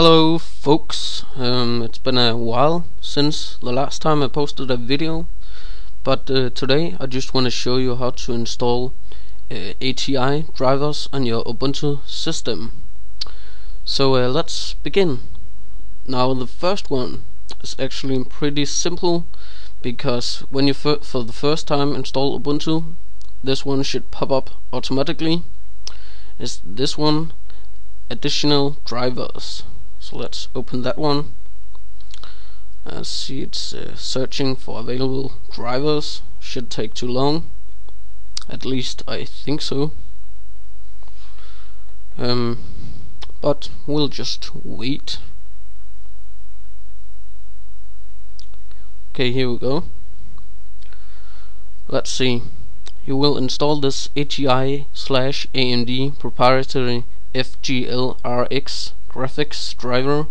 Hello folks, um, it's been a while since the last time I posted a video but uh, today I just want to show you how to install uh, ATI drivers on your Ubuntu system. So uh, let's begin. Now the first one is actually pretty simple because when you for the first time install Ubuntu this one should pop up automatically. Is this one additional drivers so let's open that one. And see it's uh, searching for available drivers. Should take too long. At least I think so. Um, but we'll just wait. Okay here we go. Let's see. You will install this ATI slash AMD proprietary FGLRX graphics driver.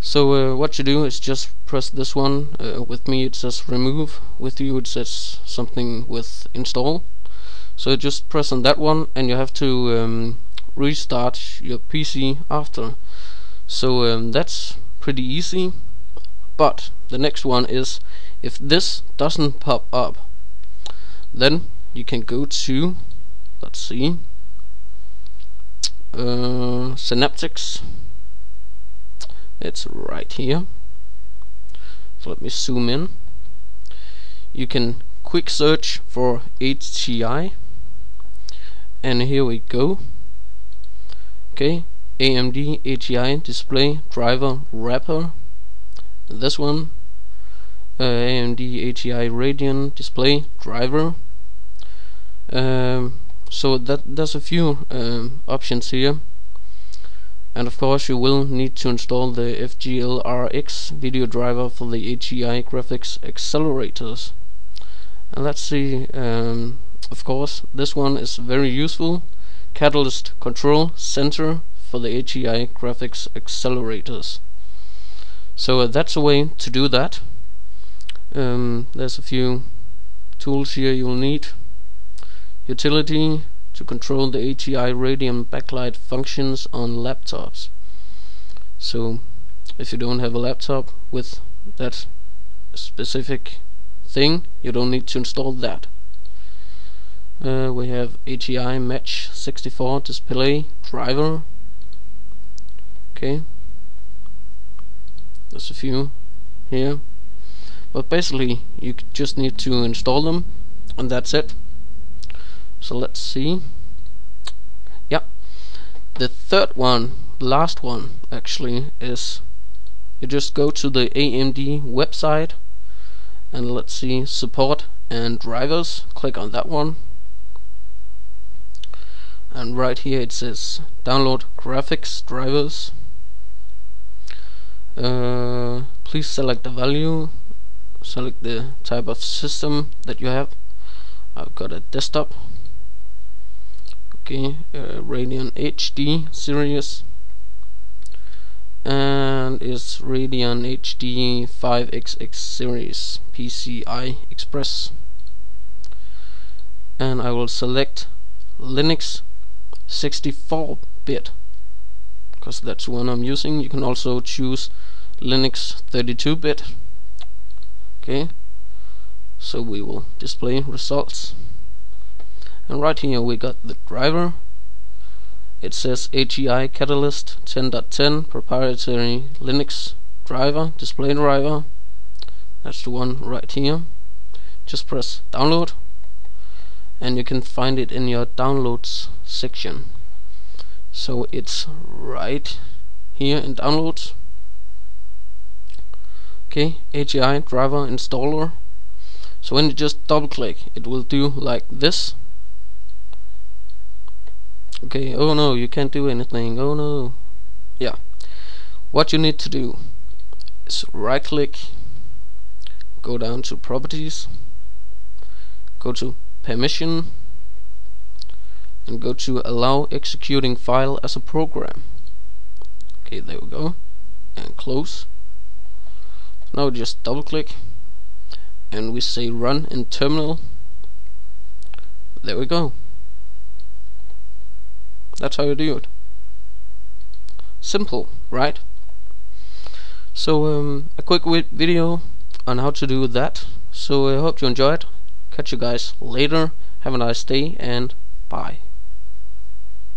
So uh, what you do is just press this one uh, with me it says remove. With you it says something with install. So just press on that one and you have to um, restart your PC after. So um, that's pretty easy but the next one is if this doesn't pop up then you can go to let's see uh, Synaptics. It's right here. So let me zoom in. You can quick search for ATI and here we go. Okay AMD ATI display driver wrapper. This one. Uh, AMD ATI Radeon display driver. Um, so that there's a few um, options here. And of course you will need to install the FGLRX video driver for the ATI graphics accelerators. And let's see um, of course this one is very useful. Catalyst Control Center for the ATI graphics accelerators. So uh, that's a way to do that. Um, there's a few tools here you'll need utility to control the ATI Radeon backlight functions on laptops. So if you don't have a laptop with that specific thing, you don't need to install that. Uh, we have ATI Mach 64 display driver. Okay, there's a few here, but basically you just need to install them, and that's it so let's see. Yeah the third one last one actually is you just go to the AMD website and let's see support and drivers. Click on that one. And right here it says download graphics drivers. Uh, please select the value select the type of system that you have. I've got a desktop okay uh, Radeon HD series and it's Radeon HD 5XX series PCI Express. And I will select Linux 64-bit because that's one I'm using. You can also choose Linux 32-bit okay so we will display results and right here we got the driver. It says ATI Catalyst 10.10 proprietary Linux driver display driver. That's the one right here. Just press download. And you can find it in your downloads section. So it's right here in downloads. Okay ATI driver installer. So when you just double click it will do like this okay oh no you can't do anything oh no. Yeah. What you need to do is right click go down to properties go to permission and go to allow executing file as a program. Okay there we go and close. Now just double click and we say run in terminal. There we go that's how you do it. simple, right? So um, a quick video on how to do that. So I hope you enjoyed. Catch you guys later. Have a nice day and bye.